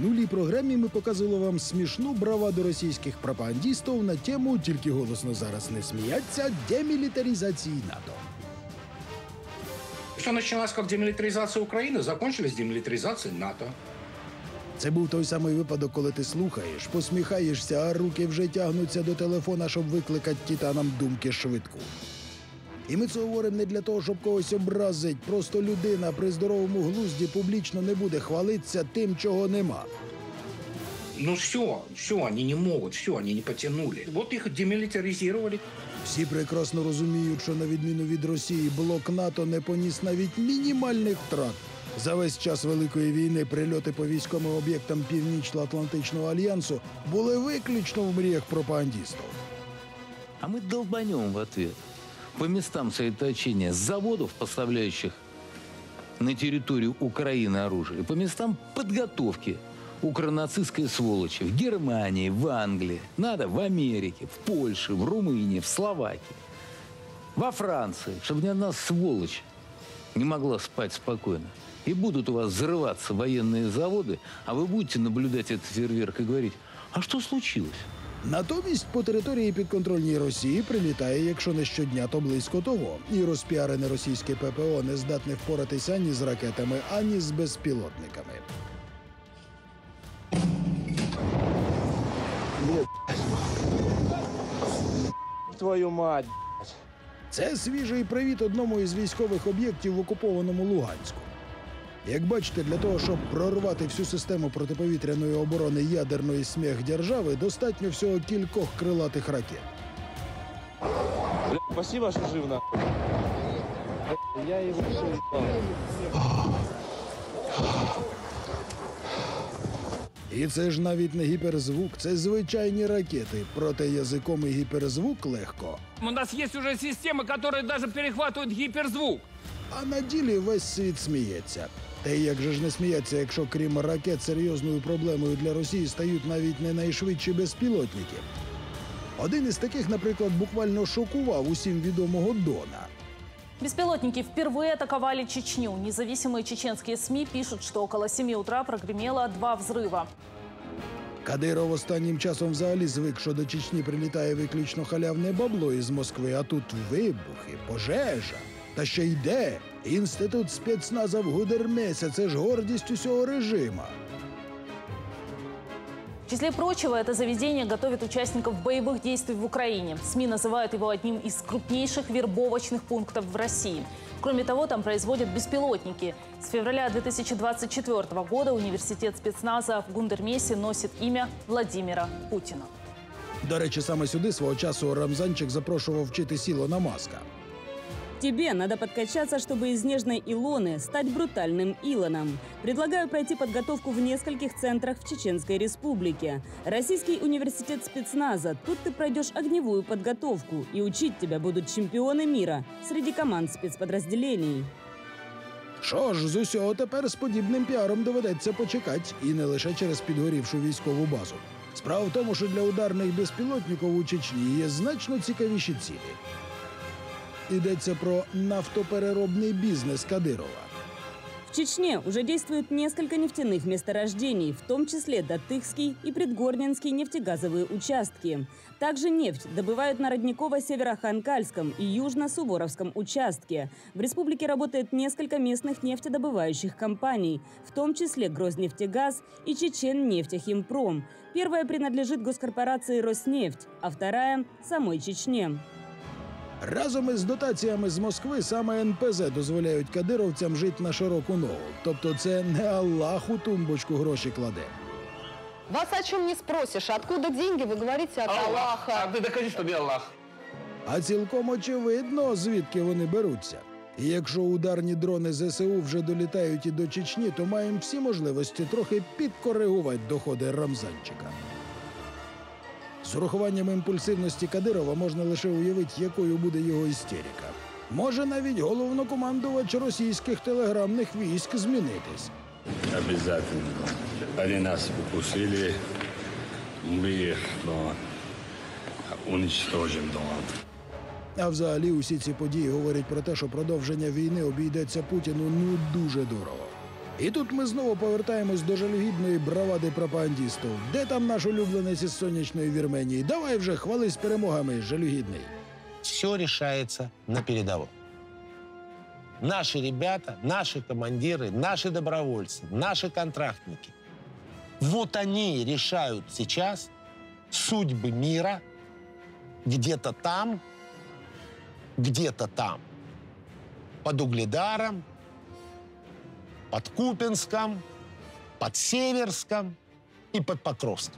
Минулій програмі ми показали вам смішну браваду російських пропагандистів на тему, тільки голосно зараз не сміяться, демілітаризації НАТО. Все началось как демилитаризация Украины, закончилось демилитаризацией НАТО. Це був той самий випадок, коли ти слухаєш, посміхаєшся, а руки вже тягнуться до телефона, щоб викликати титанам думки швидку. І ми це говоримо не для того, щоб когось образить. Просто людина при здоровому глузді публічно не буде хвалитися тим, чого нема. Ну все, все, они не могут, все, они не потянули. Вот их демилитаризировали. Всі прекрасно розуміють, що на відміну від Росії блок НАТО не поніс навіть мінімальних втрат. За весь час Великої війни прильоти по військовим об'єктам Північно-Атлантичного альянсу були виключно в мріях пропагандистів. А мы долбанем в ответ по местам сосредоточения заводов, поставляющих на территорию Украины оружие, по местам подготовки укронацистской сволочи в Германии, в Англии, надо в Америке, в Польше, в Румынии, в Словакии, во Франции, чтобы ни одна сволочь не могла спать спокойно. И будут у вас взрываться военные заводы, а вы будете наблюдать этот фейерверк и говорить, а что случилось? Натомість по території підконтрольній Росії прилітає, якщо не щодня, то близько того. І розпіарене російське ППО не здатне впоратися ані з ракетами, ані з безпілотниками. Твою мать. Це свіжий привіт одному із військових об'єктів в окупованому Луганську. Як бачите, для того, щоб прорвати всю систему протиповітряної оборони ядерної сміх держави, достатньо всього кількох крилатих ракет. Бля, спасибо, что жив на. Я его жив. І це ж навіть не гіперзвук, це звичайні ракети. Проте язиком і гіперзвук легко. У нас есть уже системы, которые даже перехватывают гиперзвук. А на ділі весь світ сміється. Та й як же ж не сміяться, якщо крім ракет серйозною проблемою для Росії стають навіть не найшвидші безпілотники. Один із таких, наприклад, буквально шокував усім відомого Дона. Беспилотники впервые атаковали Чечню. Независимые чеченские СМИ пишут, что около 7 утра прогремело два взрыва. Кадиров останнім часом взагалі звик, що до Чечні прилітає виключно халявне бабло із Москви, а тут вибухи, пожежа. Та ще йде. Інститут спецназа в Гудермеся. Це ж гордість усього режима. В числе прочего, это заведение готовит участников боевых действий в Украине. СМИ называют его одним из крупнейших вербовочных пунктов в России. Кроме того, там производят беспилотники. С февраля 2024 года университет спецназа в Гундермесе носит имя Владимира Путина. До речі, саме сюди свого часу Рамзанчик запрошував вчити сіло Маска. Тебе надо подкачаться, чтобы из нежной Илоны стать брутальным Илоном. Предлагаю пройти подготовку в нескольких центрах в Чеченской Республике. Российский университет спецназа. Тут ты пройдешь огневую подготовку. И учить тебя будут чемпионы мира среди команд спецподразделений. Що ж, з усього тепер з подібним піаром доведеться почекати, і не лише через підгорівшу військову базу. Справа в тому, що для ударних безпілотників у Чечні є значно цікавіші цілі. Йдеться про нафтопереробний бізнес Кадирова. В Чечне уже действует несколько нефтяных месторождений, в том числе Датыхский и Предгорнинский нефтегазовые участки. Также нефть добывают на Родниково-Североханкальском и Южно-Суворовском участке. В республике работает несколько местных нефтедобывающих компаний, в том числе Грознефтегаз и Чечен-нефтехимпром. Первая принадлежит госкорпорации «Роснефть», а вторая – самой Чечне. Разом із дотаціями з Москви саме НПЗ дозволяють кадировцям жити на широку ногу. Тобто це не Аллах у тумбочку гроші кладе. Вас о чем не спросишь. Откуда деньги? Вы говорите от Аллаха. А ты докажи, что я Аллах. А цілком очевидно, звідки вони беруться. І якщо ударні дрони ЗСУ вже долітають і до Чечні, то маємо всі можливості трохи підкоригувати доходи Рамзанчика. З урахуванням імпульсивності Кадирова можна лише уявити, якою буде його істерика. Може навіть головнокомандувач російських телеграмних військ змінитись. Обязательно. Они нас укусили, мы их ну, уничтожим дома. А взагалі усі ці події говорять про те, що продовження війни обійдеться Путіну ну дуже дорого. І тут ми знову повертаємось до жалюгідної бравади пропагандістів. Де там наш улюбленець із сонячної Вірменії? Давай вже хвались перемогами, жалюгідний. все решается на передовой. Наши ребята, наши командиры, наши добровольцы, наши контрактники. Вот они решают сейчас судьбы мира где-то там, где-то там. Под Угледаром, под Купинском, под Северском и под Покровском.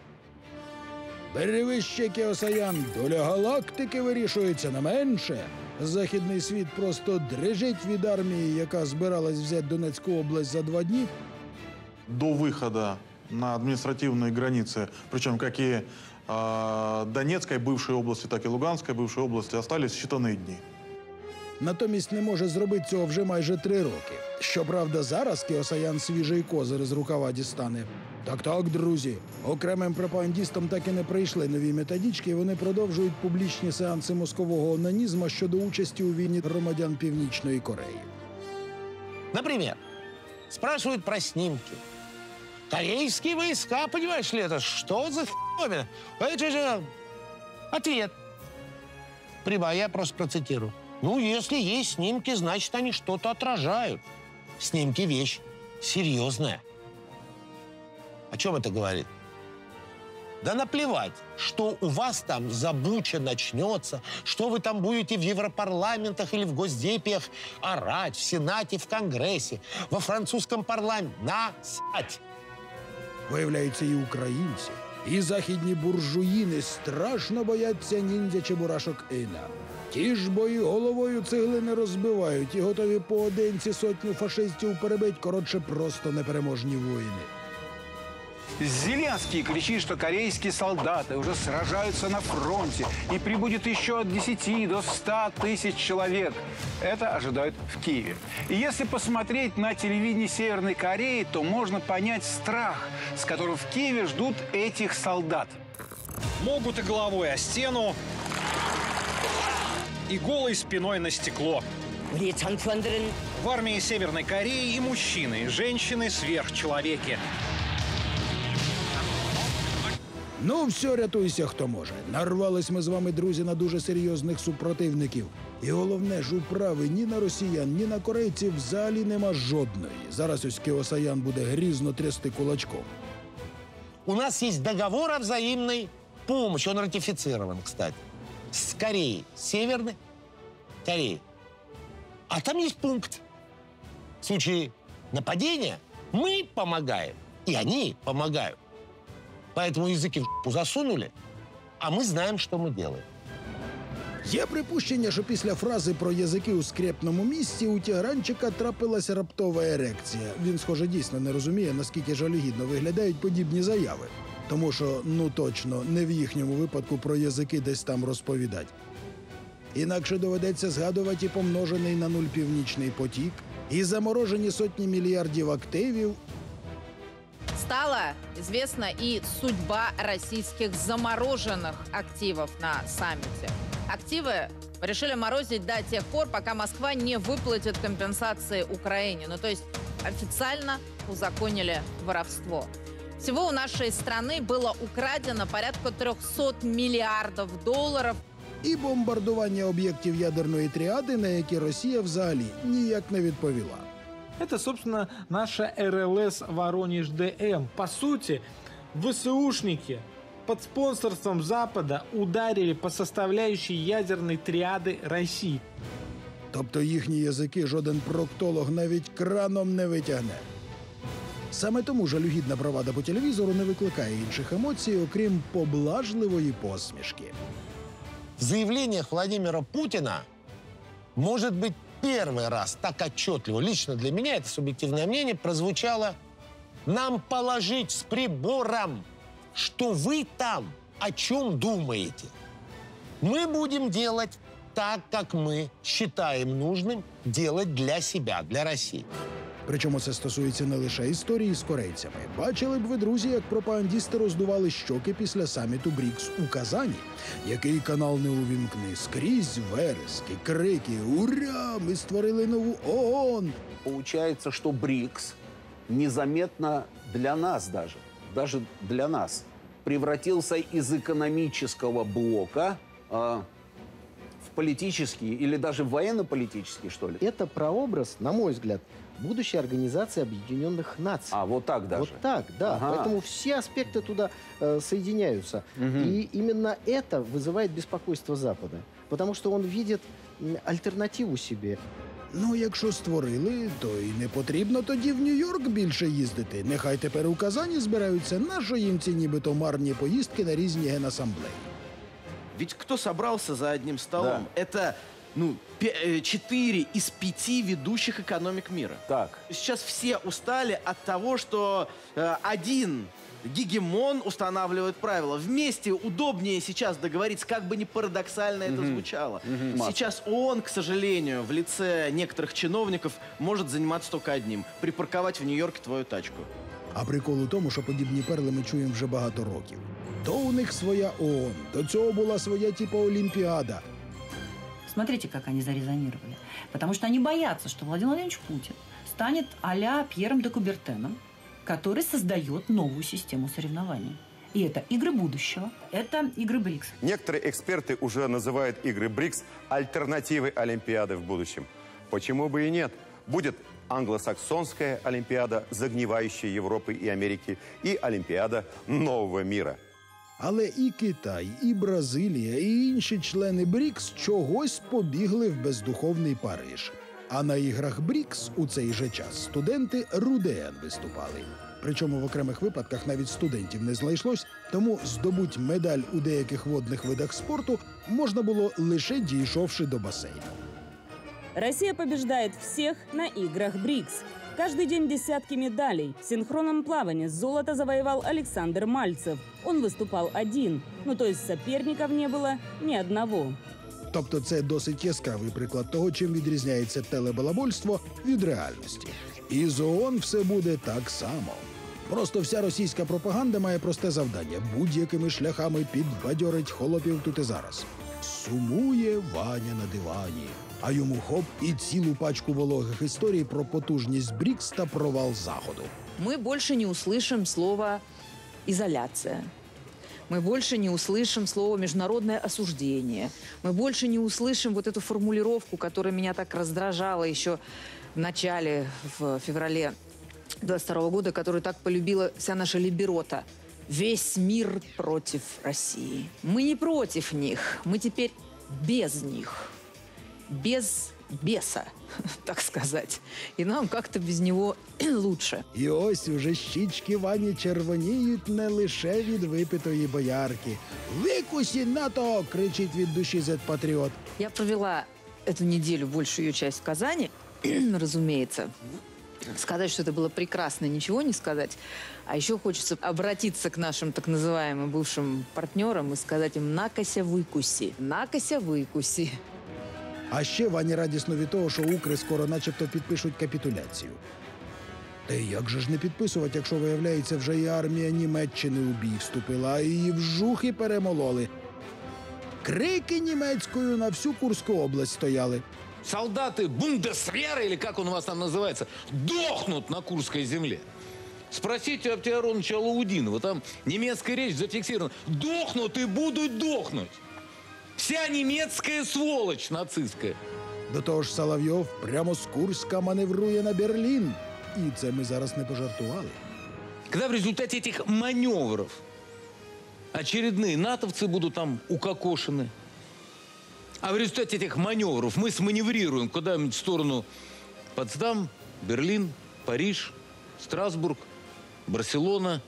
Перевище Кеосаян, доля галактики вирішується на менше. Західний світ просто дрижить від армії, яка збиралась взяти Донецьку область за два дні. до выхода на административные границы, причем как и э, Донецкой бывшей области, так и Луганской бывшей области, остались считанные дни. Натомість не може зробити цього вже майже три роки. Щоправда, зараз Кеосаян свіжий козир з рукава дістане. Так, так, друзі, окремим пропагандістам так і не прийшли нові методички, і вони продовжують публічні сеанси мозкового онанізму щодо участі у війні громадян Північної Кореї. Например, спрашивают про снимки. Корейские войска, понимаешь ли, это что за феномен? Это. Прямо, я просто процитирую. Ну, если есть снимки, значит, они что-то отражают. Снимки – вещь серьезная. О чем это говорит? Да наплевать, что у вас там забуча начнется, что вы там будете в Европарламентах или в Госдепиях орать, в Сенате, в Конгрессе, во французском парламенте. Насать! Виявляється, і українці, і західні буржуїни страшно бояться ніндзя чебурашок Іна. Ті ж бої головою цегли не розбивають і готові поодинці сотню фашистів перебить, коротше, просто непереможні воїни. Зеленский кричит, что корейские солдаты уже сражаются на фронте и прибудет еще от 10 до 100 тысяч человек. Это ожидают в Киеве. И если посмотреть на телевидение Северной Кореи, то можно понять страх, с которым в Киеве ждут этих солдат. Могут и головой о стену, и голой спиной на стекло. В армии Северной Кореи и мужчины, и женщины сверхчеловеки. Ну, все, рятуйся, хто може. Нарвались ми з вами, друзі, на дуже серйозних супротивників. І головне ж управи ні на росіян, ні на корейців взагалі нема жодної. Зараз ось Кіосаян буде грізно трясти кулачком. У нас есть договор о взаимной помощи. Он ратифицирован, кстати С Кореей. Северной Кореей. А там есть пункт. В случае нападения мы помогаем, и они помогают. Поэтому языки в жопу засунули, а мы знаем, что мы делаем. Є припущення, що після фрази про язики у скрепному місці у Тігранчика трапилася раптова ерекція. Він, схоже, дійсно не розуміє, наскільки жалюгідно виглядають подібні заяви. Тому що, ну точно, не в їхньому випадку про язики десь там розповідать. Інакше доведеться згадувати і помножений на нуль північний потік, і заморожені сотні мільярдів активів, Стала известна и судьба российских замороженных активов на саммите. Активы решили морозить до тех пор, пока Москва не выплатит компенсации Украине. Ну, то есть официально узаконили воровство. Всего у нашей страны было украдено порядка 300 миллиардов долларов. і бомбардування об'єктів ядерної тріади, на які Росія взагалі ніяк не відповіла. Это, собственно, наша РЛС Воронеж-ДМ. По сути, ВСУшники под спонсорством Запада ударили по составляющей ядерной триады России. Тобто їхні язики жоден проктолог навіть краном не витягне. Саме тому жалюгідна бравада по телевізору не викликає інших емоцій, окрім поблажливої посмішки. В заявлениях Владимира Путина может быть первый раз так отчетливо, лично для меня, это субъективное мнение, прозвучало «Нам положить с прибором, что вы там о чем думаете. Мы будем делать так, как мы считаем нужным делать для себя, для России». Причому це стосується не лише історії з корейцями. Бачили б ви, друзі, як пропагандісти роздували щоки після саміту Брікс у Казані. Який канал не увімкни, скрізь верески, крики, ура! Ми створили нову ООН! Получается, что БРИКС незаметно для нас даже, даже для нас, превратился из экономического блока а, в политический или даже военно-политический, что ли? Это прообраз, на мой взгляд, будущей Организации Объединенных Наций. А, вот так даже? Вот так, да. Ага. Поэтому все аспекты туда э, соединяются. Мгм. И именно это вызывает беспокойство Запада. Потому что он видит м, альтернативу себе. Ну, якщо створили, то і не потрібно тоді в Нью-Йорк більше їздити. Нехай тепер у Казані збираються наші їм ці нібито марні поїздки на різні генасамблеї. Ведь кто собрался за одним столом? Это ну, пе- э, четыре из пяти ведущих экономик мира. Так. Сейчас все устали от того, что э, один гегемон устанавливает правила. Вместе удобнее сейчас договориться, как бы ни парадоксально это Мгм. звучало. Мгм. Макс. Сейчас ООН, к сожалению, в лице некоторых чиновников может заниматься только одним – припарковать в Нью-Йорке твою тачку. А прикол у тому, що подібні перли ми чуємо вже багато років. То у них своя ООН, до цього була своя типа Олімпіада. Смотрите, как они зарезонировали. Потому что они боятся, что Владимир Владимирович Путин станет а-ля Пьером де Кубертеном, который создает новую систему соревнований. И это игры будущего, это игры БРИКС. Некоторые эксперты уже называют игры БРИКС альтернативой Олимпиады в будущем. Почему бы и нет? Будет англосаксонская Олимпиада, загнивающая Европы и Америки, и Олимпиада нового мира. Але і Китай, і Бразилія, і інші члени БРІКС чогось побігли в бездуховний Париж. А на іграх БРІКС у цей же час студенти РУДН виступали. Причому в окремих випадках навіть студентів не знайшлось, тому здобуть медаль у деяких водних видах спорту можна було лише дійшовши до басейну. Россия побеждает всех на играх БРИКС. Каждый день десятки медалей. В синхронном плавании золото завоевал Александр Мальцев. Он выступал один, ну то есть соперников не было ни одного. Тобто це досить яскравий приклад того, чим відрізняється телебалабольство від реальності. І з ООН все буде так само. Просто вся російська пропаганда має просте завдання будь-якими шляхами підбадьорить холопів тут і зараз. Сумує Ваня на дивані, а йому хоп і цілу пачку вологих історій про потужність БРІКС та провал заходу. мы больше не услышим слово «изоляция». Мы больше не услышим слово «международное осуждение». Мы больше не услышим вот эту формулировку, которая меня так раздражала еще в начале, в феврале 22 года, которую так полюбила вся наша либерота. Весь мир против России. Мы не против них, мы теперь без них. Без беса, так сказать. И нам как-то без него лучше. І ось уже щічки Вані червоніють не лише від випитої боярки. Викусі НАТО! кричить від душі зет-патріот. Я провела эту неделю, большую ее часть в Казани, разумеется. Сказать, что это было прекрасно, ничего не сказать. А еще хочется обратиться к нашим так называемым бывшим партнерам и сказать им «накося выкуси, накося выкуси». А ще Вані радісно від того, що Укри скоро начебто підпишуть капітуляцію. Та як же ж не підписувати, якщо виявляється, вже і армія Німеччини у бій вступила, а її вжухи перемололи. Крики німецькою на всю Курську область стояли. Солдаты Бундесвера, или как он у вас там называется, дохнут на Курской земле. Спросите Аптиароновича Алаудинова, там немецкая речь зафиксирована. Дохнут и будут дохнуть. Вся немецкая сволочь нацистская. До того ж, Соловйов прямо з Курська маневрує на Берлін. І це ми зараз не пожартували. Когда в результате этих маневров очередные натовцы будут там укокошены, а в результате этих маневров мы сманеврируем куда-нибудь в сторону Потсдам, Берлин, Париж, Страсбург, Барселона,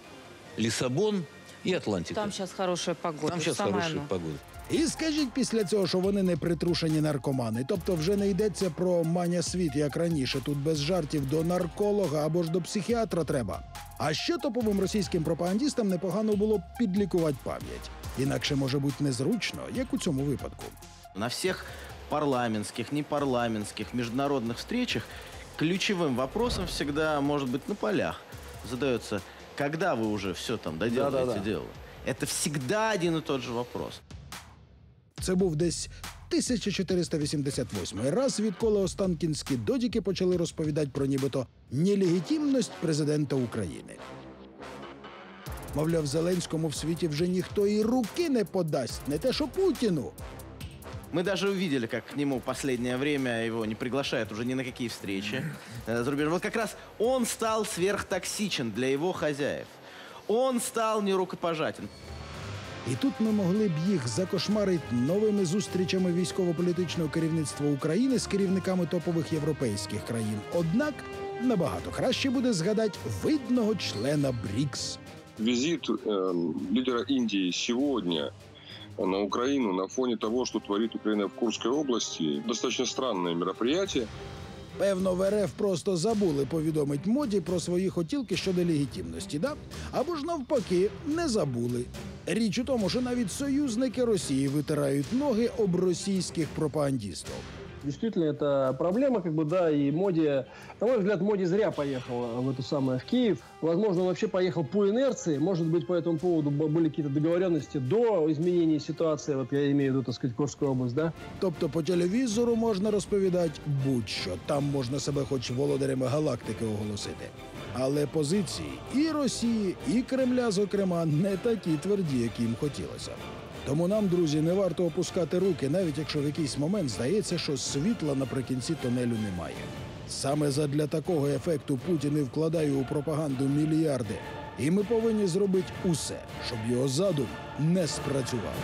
Лиссабон и Атлантика. Там сейчас хорошая погода. Там сейчас самое хорошая оно. погода. І скажіть після цього, що вони не притрушені наркомани. Тобто вже не йдеться про маня світ, як раніше. Тут без жартів до нарколога або ж до психіатра треба. А ще топовим російським пропагандістам непогано було б підлікувати пам'ять. Інакше може бути незручно, як у цьому випадку. На всех парламентских, непарламентских, международных встречах ключевым вопросом всегда, может быть, на полях задается, когда вы уже все там доделаете Да-да-да. дело. Это всегда один и тот же вопрос. Це був десь 1488 раз, відколи останкінські додіки почали розповідати про нібито нелегітимність президента України. Мовляв, Зеленському в світі вже ніхто і руки не подасть, не те, що Путіну. Мы даже увидели, как к нему в последнее время его не приглашают уже ни на какие встречи э, за рубежом. Вот как раз он стал сверхтоксичен для его хозяев. Он стал нерукопожатен. І тут ми могли б їх закошмарити новими зустрічами військово-політичного керівництва України з керівниками топових європейських країн. Однак набагато краще буде згадати видного члена БРІКС. Визит э, лидера Индии сегодня на Украину на фоне того, что творит Украина в Курской области, достаточно странное мероприятие. Певно, в РФ просто забули повідомить моді про свої хотілки щодо легітимності, да? Або ж навпаки, не забули. Річ у тому, що навіть союзники Росії витирають ноги об російських пропагандістів Действительно, это проблема, как бы, да, и Моди, на мой взгляд, Моди зря поехал в эту самую, в Киев. Возможно, он вообще поехал по инерции, может быть, по этому поводу б- были какие-то договоренности до изменения ситуации, вот я имею в виду, так сказать, Курскую область, да? Тобто по телевізору можна розповідати будь-що. Там можна себе хоч володарями галактики оголосити. Але позиції і Росії, і Кремля, зокрема, не такі тверді, як їм хотілося. Тому нам, друзі, не варто опускати руки, навіть якщо в якийсь момент здається, що світла наприкінці тунелю немає. Саме задля такого ефекту Путін і вкладає у пропаганду мільярди. І ми повинні зробити усе, щоб його задум не спрацював.